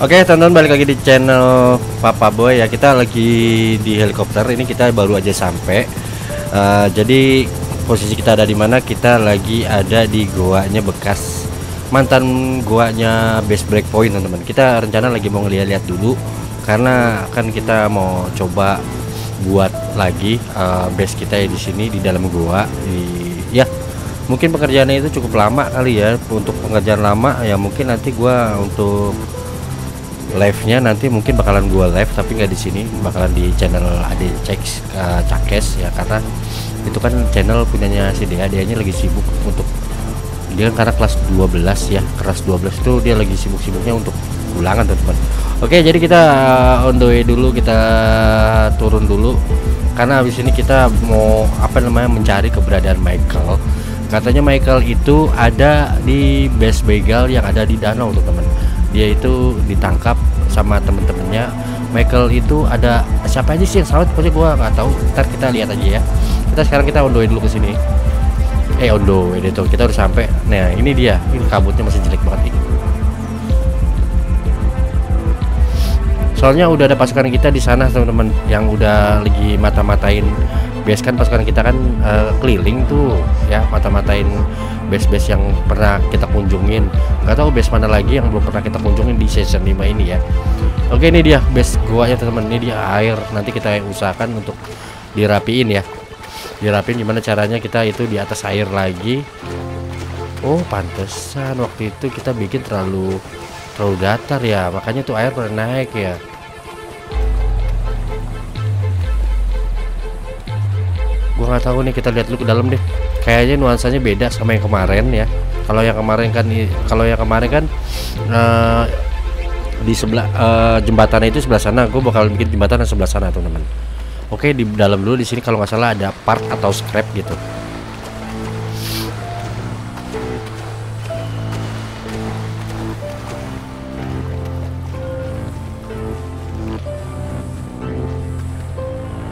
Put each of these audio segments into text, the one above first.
Oke teman-teman balik lagi di channel Papa Boy ya. Kita lagi di helikopter. Ini kita baru aja sampai. Uh, jadi posisi kita ada di mana? Kita lagi ada di goanya bekas. Mantan goanya base breakpoint teman-teman. Kita rencana lagi mau ngeliat-liat dulu. Karena kan kita mau coba buat lagi uh, base kita ya di sini di dalam gua di ya mungkin pekerjaannya itu cukup lama kali ya. Untuk pengerjaan lama ya mungkin nanti gua untuk live-nya nanti mungkin bakalan gua live tapi nggak di sini bakalan di channel Ade Cek uh, Cakes ya karena itu kan channel punyanya si Dea dia lagi sibuk untuk dia kan karena kelas 12 ya kelas 12 itu dia lagi sibuk-sibuknya untuk ulangan teman-teman. Oke jadi kita uh, on the way dulu kita turun dulu karena habis ini kita mau apa namanya mencari keberadaan Michael. Katanya Michael itu ada di base begal yang ada di danau teman dia itu ditangkap sama temen-temennya. Michael itu ada siapa aja sih yang salah pokoknya gua nggak tahu. Ntar kita lihat aja ya. Kita sekarang kita way dulu ke sini. Eh the way itu kita udah sampai. Nah ini dia. Ini kabutnya masih jelek banget ini. Soalnya udah ada pasukan kita di sana teman-teman yang udah lagi mata-matain base kan pasukan kita kan uh, keliling tuh ya mata-matain base-base yang pernah kita kunjungin. Nggak tahu base mana lagi yang belum pernah kita kunjungin di season 5 ini ya. Oke ini dia base gua ya teman-teman. Ini dia air. Nanti kita usahakan untuk dirapiin ya. Dirapiin gimana caranya kita itu di atas air lagi. Oh pantesan. Waktu itu kita bikin terlalu terlalu datar ya. Makanya tuh air pernah naik ya nggak tahu nih kita lihat dulu ke dalam deh. Kayaknya nuansanya beda sama yang kemarin ya. Kalau yang kemarin kan kalau yang kemarin kan uh, di sebelah uh, jembatannya itu sebelah sana. Gue bakal bikin jembatan sebelah sana teman-teman. Oke di dalam dulu. Di sini kalau nggak salah ada part atau scrap gitu.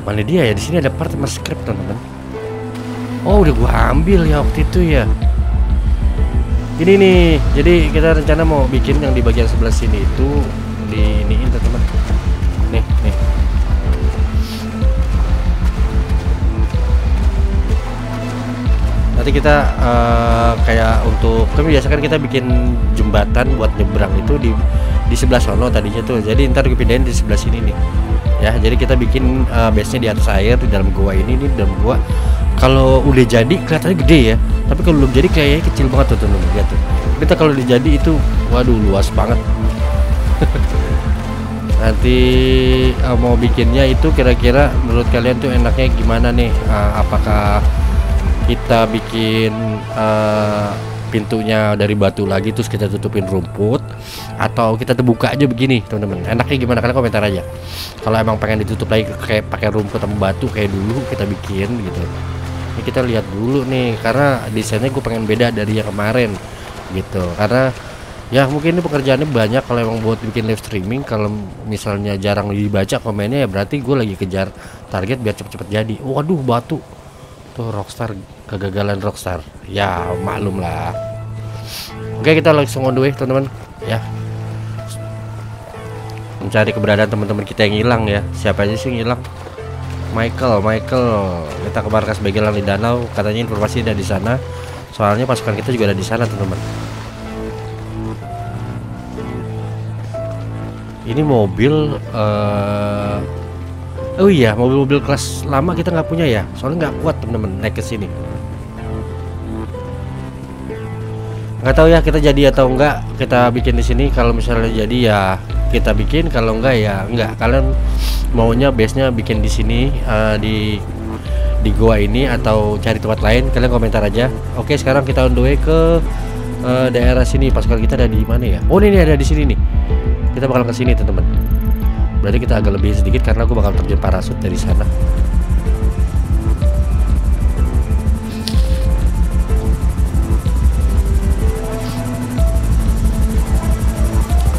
Mana dia ya? Di sini ada part sama script teman-teman oh udah gua ambil ya waktu itu ya. Ini nih jadi kita rencana mau bikin yang di bagian sebelah sini itu di ini teman-teman nih nih. Nanti kita uh, kayak untuk kan kita bikin jembatan buat nyebrang itu di di sebelah sono tadinya tuh. Jadi ntar gue di sebelah sini nih. Ya jadi kita bikin uh, base nya di atas air di dalam gua ini nih dalam gua kalau udah jadi kelihatannya gede ya. Tapi kalau belum jadi kayaknya kecil banget tuh teman lihat tuh. Kita kalau udah jadi itu waduh luas banget. Nanti uh, mau bikinnya itu kira-kira menurut kalian tuh enaknya gimana nih? Uh, apakah kita bikin uh, pintunya dari batu lagi terus kita tutupin rumput? Atau kita terbuka aja begini teman-teman. Enaknya gimana? Kalian komentar aja. Kalau emang pengen ditutup lagi kayak pakai rumput sama batu kayak dulu kita bikin gitu ini kita lihat dulu nih karena desainnya gue pengen beda dari yang kemarin gitu. Karena ya mungkin ini pekerjaannya banyak kalau emang buat bikin live streaming. Kalau misalnya jarang dibaca komennya ya berarti gue lagi kejar target biar cepet-cepet jadi. Waduh batu. Tuh Rockstar kegagalan Rockstar. Ya maklum lah. Oke kita langsung on the way teman-teman. Ya. Mencari keberadaan teman-teman kita yang hilang ya. Siapa aja sih yang hilang Michael Michael. Kita ke markas Begelan di danau. Katanya informasi ada di sana. Soalnya pasukan kita juga ada di sana teman-teman. Ini mobil uh, Oh iya, mobil-mobil kelas lama kita nggak punya ya, soalnya nggak kuat temen-temen naik ke sini. Nggak tahu ya kita jadi atau enggak kita bikin di sini. Kalau misalnya jadi ya kita bikin, kalau enggak ya enggak. Kalian maunya base-nya bikin di sini uh, di di gua ini atau cari tempat lain? Kalian komentar aja. Oke, sekarang kita on the way ke uh, daerah sini. Pasukan kita ada di mana ya? Oh ini ada di sini nih. Kita bakal ke sini teman-teman berarti kita agak lebih sedikit karena aku bakal terjun parasut dari sana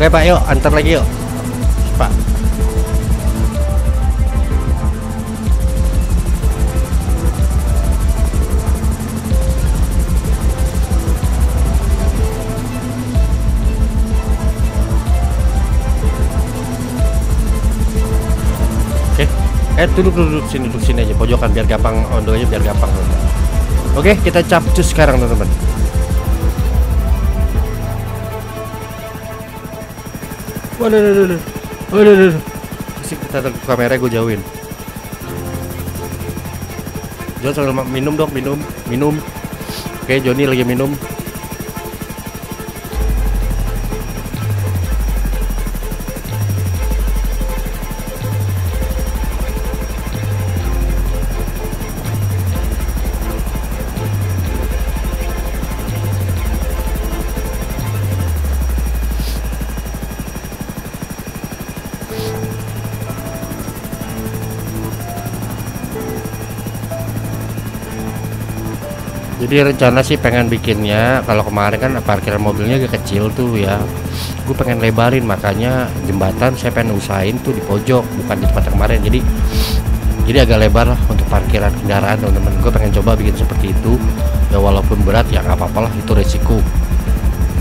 oke pak yuk antar lagi yuk. Pak. Eh duduk duduk sini duduk sini aja pojokan biar gampang ondo aja biar gampang oke kita capcus sekarang teman-teman. Waduh, waduh, waduh, waduh, waduh. Kasih kita kamera gue jauhin. John sambil minum dong, minum, minum. Oke, Joni lagi minum. Jadi rencana sih pengen bikinnya. Kalau kemarin kan parkiran mobilnya agak kecil tuh ya. Gue pengen lebarin makanya jembatan saya pengen usahain tuh di pojok bukan di tempat yang kemarin. Jadi jadi agak lebar lah untuk parkiran kendaraan teman-teman. Gue pengen coba bikin seperti itu. Ya walaupun berat ya nggak apa-apa lah itu resiko.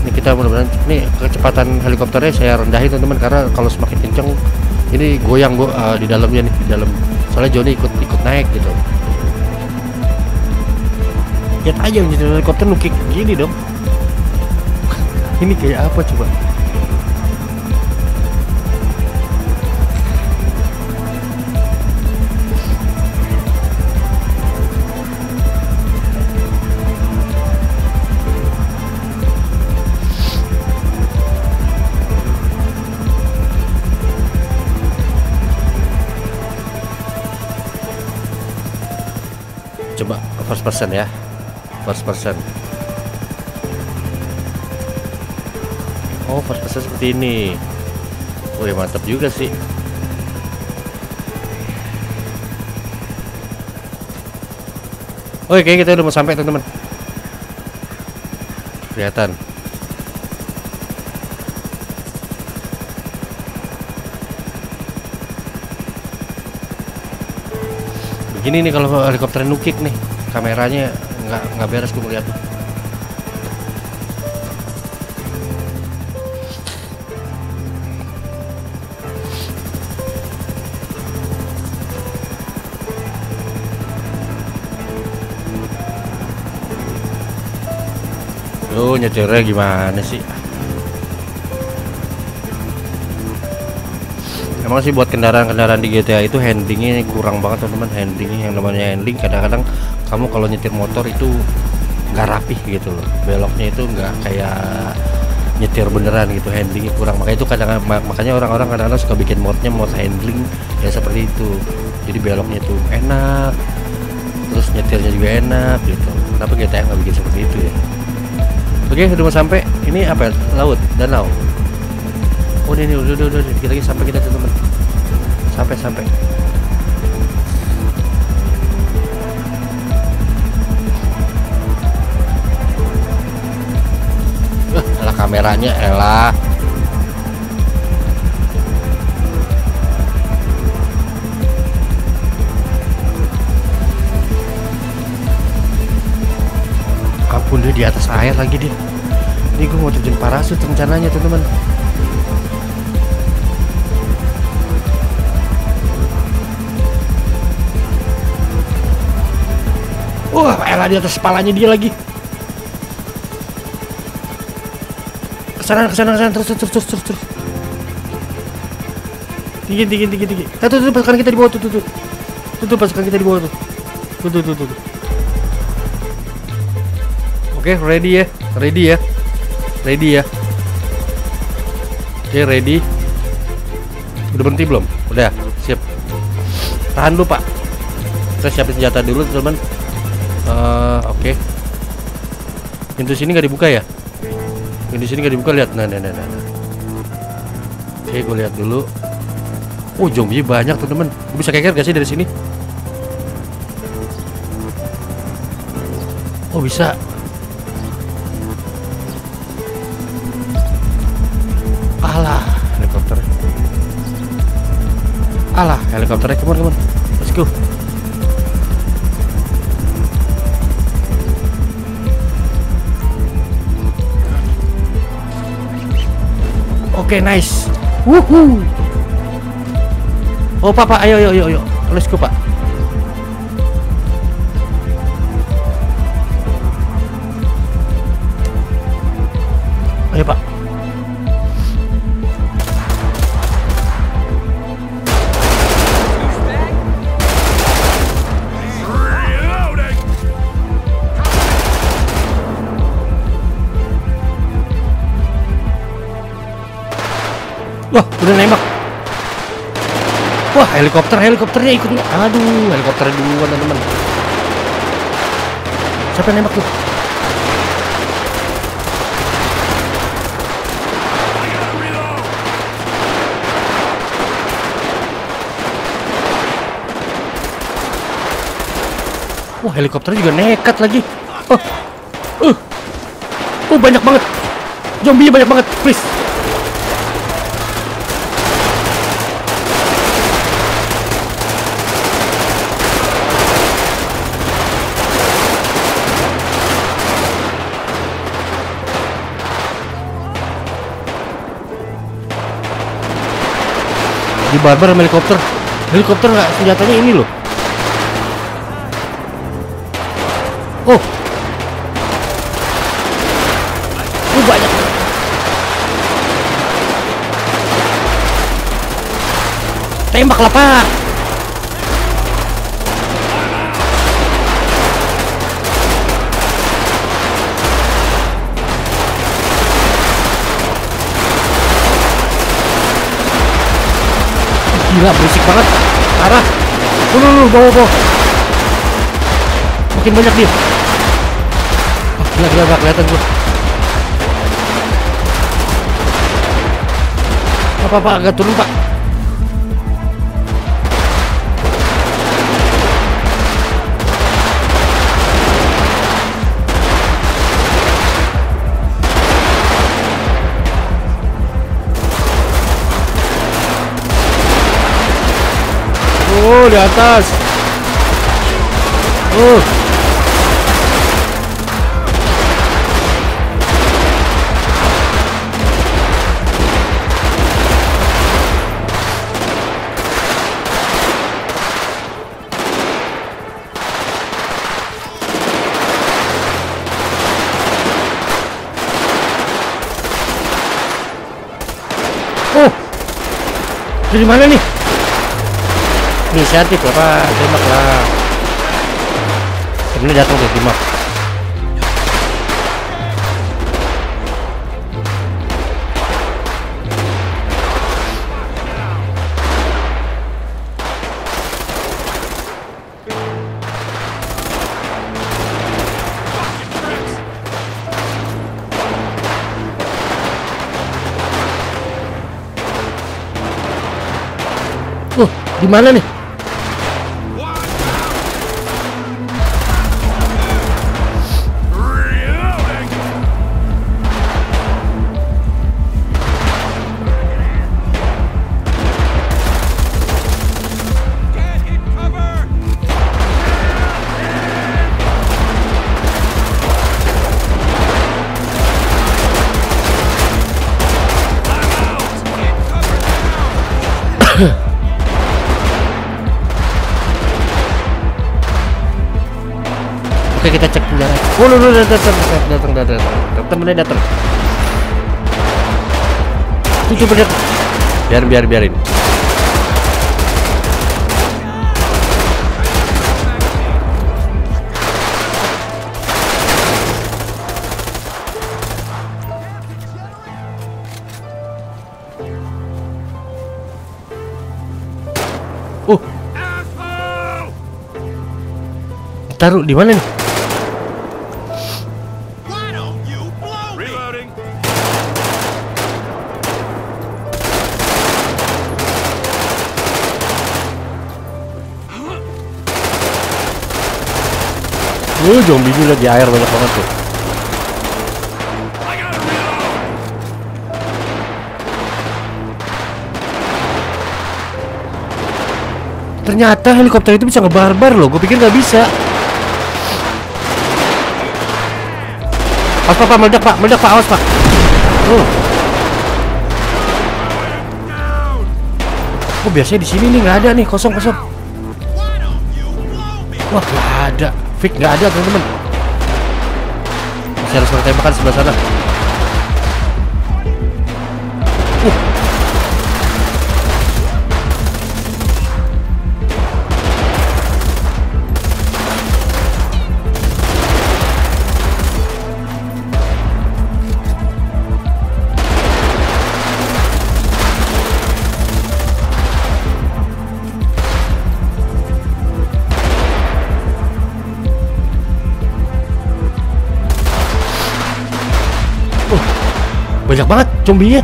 Ini kita mudah-mudahan ini kecepatan helikopternya saya rendahin teman-teman karena kalau semakin kenceng ini goyang gue uh, di dalamnya nih di dalam. Soalnya Joni ikut ikut naik gitu lihat aja jadi helikopter nukik gini dong. Ini kayak apa coba? Coba first ya first person oh first person seperti ini wih mantap juga sih Oke, kita udah mau sampai teman-teman. Kelihatan. Begini nih kalau helikopter nukik nih, kameranya nggak nggak beres gue melihat. Lu nyetirnya gimana sih? Emang sih buat kendaraan-kendaraan di GTA itu handlingnya kurang banget teman-teman handlingnya yang namanya handling kadang-kadang kamu kalau nyetir motor itu nggak rapih gitu loh beloknya itu nggak kayak nyetir beneran gitu handlingnya kurang makanya itu kadang makanya orang-orang kadang-kadang suka bikin modnya mod handling ya seperti itu jadi beloknya itu enak terus nyetirnya juga enak gitu kenapa GTA nggak bikin seperti itu ya Oke, udah sampai. Ini apa? ya? Laut, danau. Oh, ini, ini udah, udah, udah, dikit lagi sampai kita teman-teman. Sampai, sampai. Kameranya, elah. ampun dia di atas air lagi dia ini gue mau terjun parasut rencananya teman-teman Wah, elah di atas kepalanya dia lagi. Ke sana, ke sana, ke sana, terus, terus, terus, terus, terus. Tinggi, tinggi, tinggi, tinggi. Eh, tuh, tuh, pasukan kita di bawah, tuh, tuh, tuh. Tuh, pasukan kita di bawah, tuh. Tuh, tuh, tuh, tuh. tuh. Oke, ready ya. Ready ya. Ready ya. Oke, ready. Udah berhenti belum? Udah, siap. Tahan dulu, Pak. Kita siapin senjata dulu, teman. Eh, oke. Pintu sini nggak dibuka ya? Pintu sini nggak dibuka, lihat. Nah, nah, nah, nah. nah. Oke, gue lihat dulu. Oh, zombie banyak, teman-teman. Bisa keker gak sih dari sini? Oh, bisa. Alah, helikopter. Alah, helikopternya come on. Let's go. Oke, nice. Wuhu. Oh, papa, ayo, ayo, ayo, ayo. let's go pak Wah, udah nembak. Wah, helikopter, helikopternya ikut. Aduh, helikopternya duluan, teman-teman. Siapa yang nembak tuh? Wah, helikopternya juga nekat lagi. Oh, uh, oh banyak banget. Zombie banyak banget, please. Barbar helikopter. Helikopter nggak senjatanya ini loh. Oh. Oh banyak. Tembak pak Gila berisik banget. Parah. Lu lu bawa bawa. Makin banyak dia. Oh, Gila gila gak kelihatan gua. Apa apa agak turun pak Oh, di atas. Oh. Oh. Dari mana nih? Inisiatif lah pak tembak lah ini datang tuh tembak di mana nih? Oke kita cek penjara. Oh, lu, datang, datang, datang, datang, datang, temennya datang. Coba lihat. Biar, biar, biarin. Taruh di mana nih? Lu zombie juga di air banyak banget tuh. Ternyata helikopter itu bisa ngebarbar loh. Gue pikir nggak bisa. Awas pak, pak meledak pak, meledak pak, awas pak. Oh. Oh biasanya di sini nih nggak ada nih, kosong kosong. Wah nggak ada, fix nggak ada teman-teman. Masih harus tembakan sebelah sana. Banyak banget zombinya.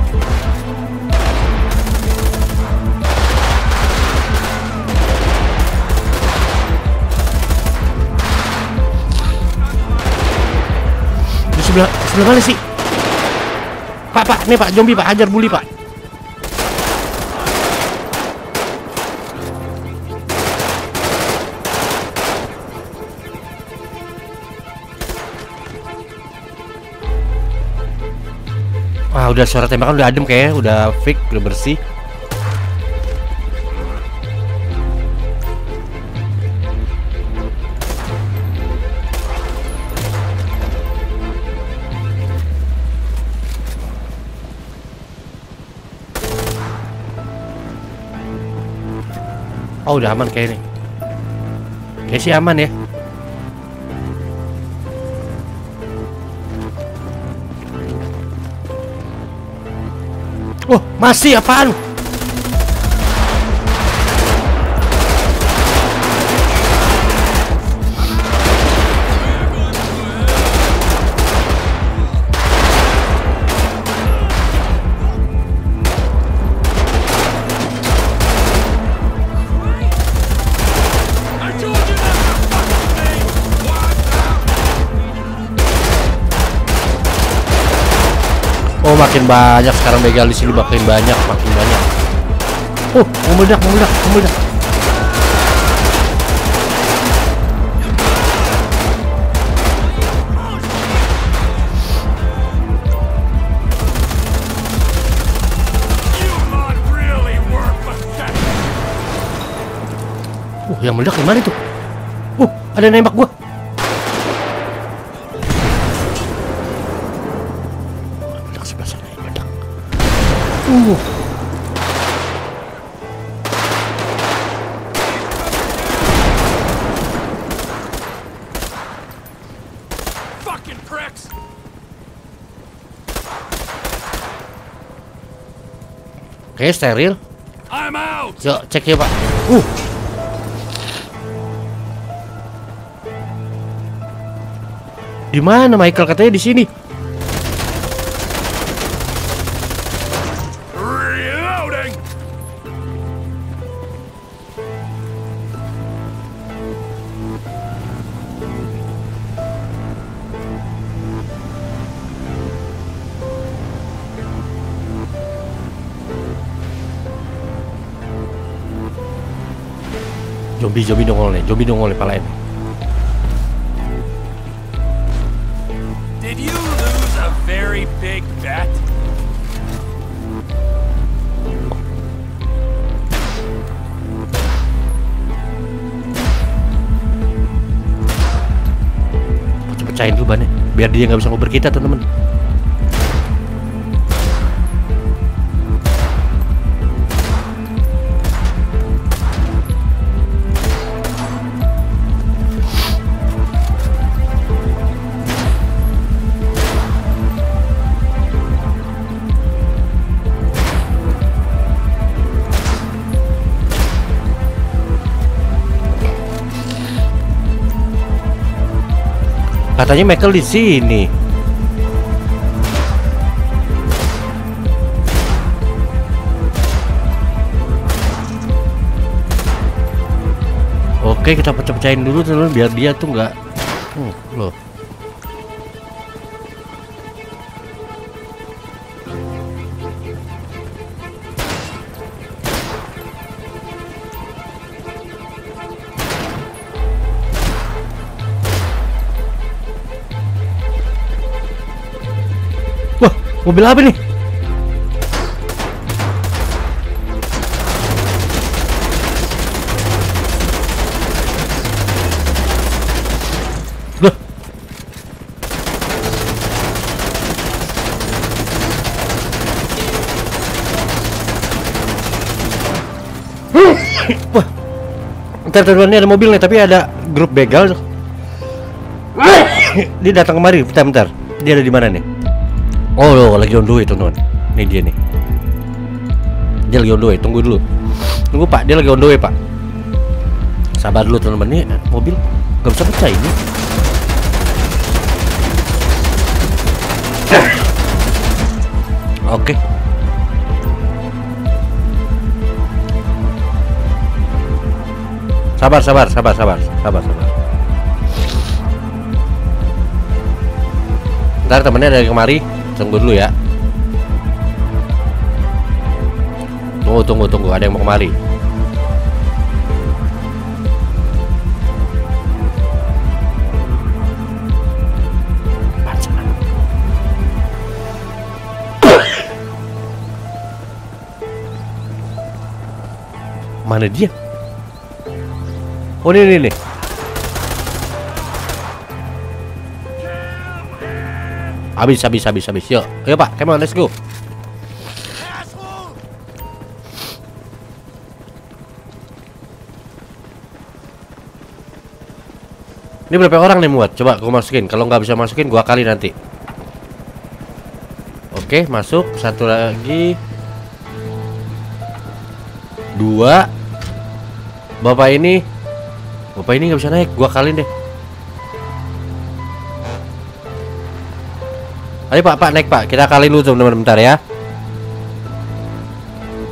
Di sebelah sebelah mana sih? Pak, Pak, nih Pak, zombie Pak, ajar bully Pak. Wah, udah suara tembakan udah adem kayaknya, udah fix, udah bersih. Oh, udah aman kayaknya nih. Kayak sih aman ya. Oh, masih makin banyak sekarang begal di sini makin banyak, makin banyak. Oh, mau meledak, mau meledak! Uh, yang meledak di mana itu? Uh, ada nembak gua. Fucking pricks! kayak steril. I'm out! Yuk, cek ya, Pak. Uh. Di mana Michael katanya di sini? Zombie zombie nongol nih, zombie nongol nih palain. Did you lose a very big bet? Pecahin dulu bannya, biar dia nggak bisa ngoper kita teman-teman. Katanya Michael di sini. Oke, kita pecah-pecahin dulu teman biar dia tuh nggak Hmm, loh. Mobil apa nih? Loh. Wah. Ntar ini ada mobil nih, tapi ada grup begal. Dia datang kemari, bentar bentar. Dia ada di mana nih? Oh, loh, lagi on the way, teman. Ini dia nih. Dia lagi on the way, tunggu dulu. Tunggu Pak, dia lagi on the way, Pak. Sabar dulu, teman-teman. Ini mobil nggak bisa pecah ini. Oke. Sabar, sabar, sabar, sabar, sabar, sabar. Ntar temennya dari kemari, tunggu dulu ya. Tunggu, tunggu, tunggu, ada yang mau kemari. Mana dia? Oh ini ini nih. Habis habis habis habis. Yuk, ayo Pak, come on, let's go. Ini berapa orang nih muat? Coba gua masukin. Kalau nggak bisa masukin, gua kali nanti. Oke, masuk. Satu lagi. Dua. Bapak ini. Bapak ini nggak bisa naik. Gua kali deh. Ayo Pak, Pak naik Pak. Kita kali dulu teman-teman bentar ya.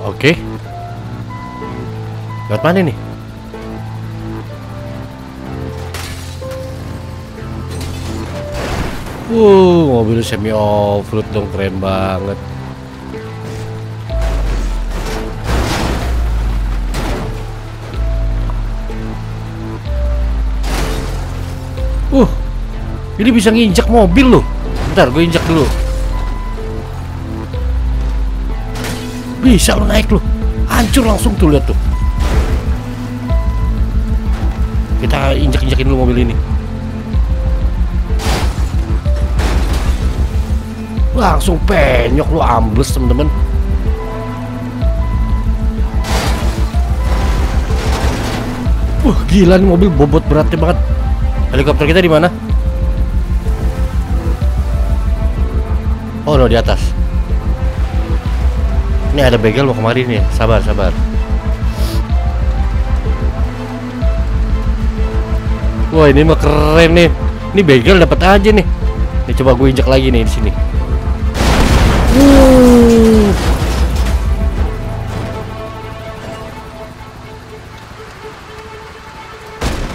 Oke. Lewat mana nih? Wuh, mobil semi off-road dong keren banget. Uh, ini bisa nginjak mobil loh. Bentar, gue injak dulu. Bisa lo naik lo, hancur langsung tuh lihat tuh. Kita injak-injakin dulu mobil ini. langsung penyok lu ambles temen-temen Wah gila nih mobil bobot beratnya banget Helikopter kita di mana? Oh no di atas. Ini ada begal mau kemari nih. Sabar sabar. Wah ini mah keren nih. Ini begal dapat aja nih. Nih coba gue injak lagi nih di sini.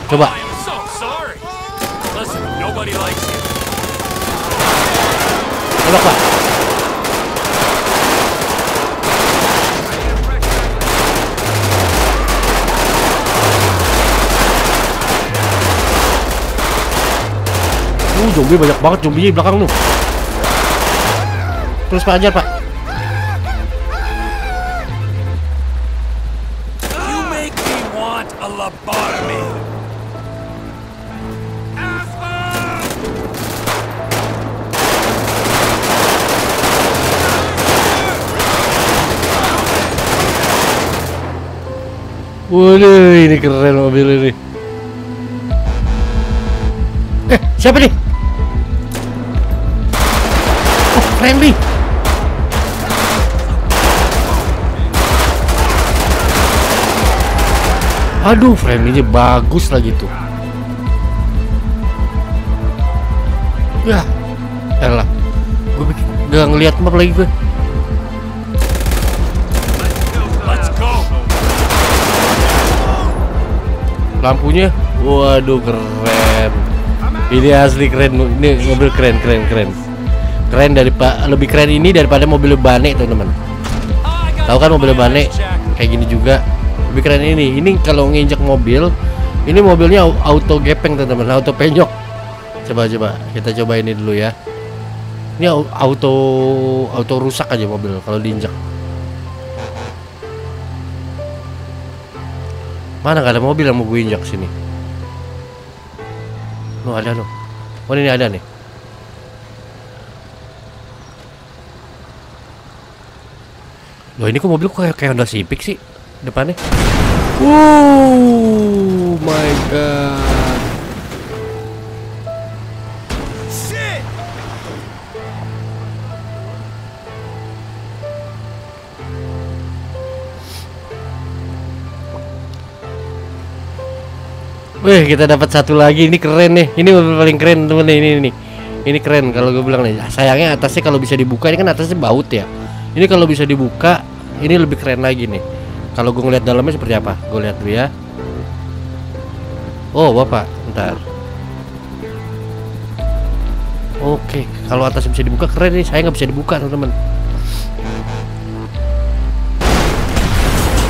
Coba. Uh, zombie banyak banget zombie di belakang lu. Terus Pak ajar, Pak. You make me want a lobotomy. Asshole! Waduh, ini keren mobil ini. Eh, siapa nih? Friendly. Aduh, friendly-nya bagus lagi tuh. Ya, elah. Gue gak ngeliat map lagi gue. Lampunya waduh keren ini asli keren ini mobil keren keren keren keren dari pak lebih keren ini daripada mobil bane teman-teman tahu kan mobil my bane eyes checked. kayak gini juga lebih keren ini ini kalau nginjek mobil ini mobilnya au- auto gepeng teman-teman auto penyok coba coba kita coba ini dulu ya ini au- auto auto rusak aja mobil kalau diinjak Mana nggak ada mobil yang mau gue injak sini? Lo ada lo. Oh ini ada nih. Loh ini kok mobil kok kayak kayak Honda Civic sih depannya? Oh my god. Shit! Wih, kita dapat satu lagi. Ini keren nih. Ini mobil paling keren temen nih. Ini ini. Ini keren kalau gue bilang nih. Sayangnya atasnya kalau bisa dibuka ini kan atasnya baut ya. Ini kalau bisa dibuka, ini lebih keren lagi nih. Kalau gue ngeliat dalamnya seperti apa? Gue lihat dulu ya. Oh, Bapak, ntar. Oke, kalau atasnya bisa dibuka keren nih. Saya nggak bisa dibuka, teman-teman.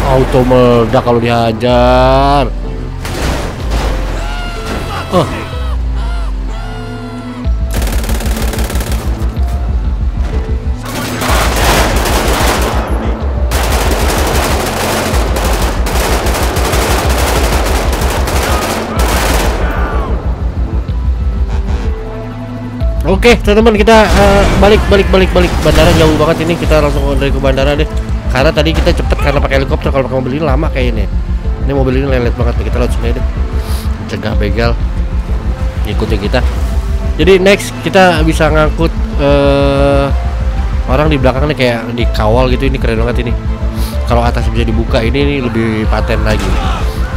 Auto meledak kalau dihajar. Oh. Oke, teman-teman kita eh, balik balik balik balik bandara jauh banget ini kita langsung dari ke bandara deh. Karena tadi kita cepet karena pakai helikopter kalau pakai mobil ini lama kayak ini. Ini mobil ini lelet banget kita langsung aja deh. Cegah begal ngikutin kita. Jadi next kita bisa ngangkut eh orang di belakang nih kayak dikawal gitu ini keren banget ini. Kalau atas bisa dibuka ini, ini lebih paten lagi.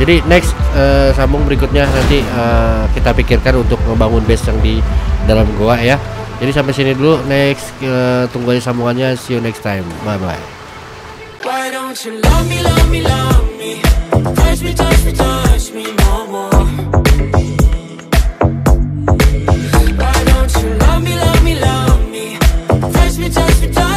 Jadi next eh, sambung berikutnya nanti eh, kita pikirkan untuk ngebangun base yang di dalam gua ya. Jadi sampai sini dulu next uh, tunggu aja sambungannya see you next time. Bye bye. Why don't you love me love me love me? Touch me touch me touch me no more. Why don't you love me love me love me? Touch me touch me touch me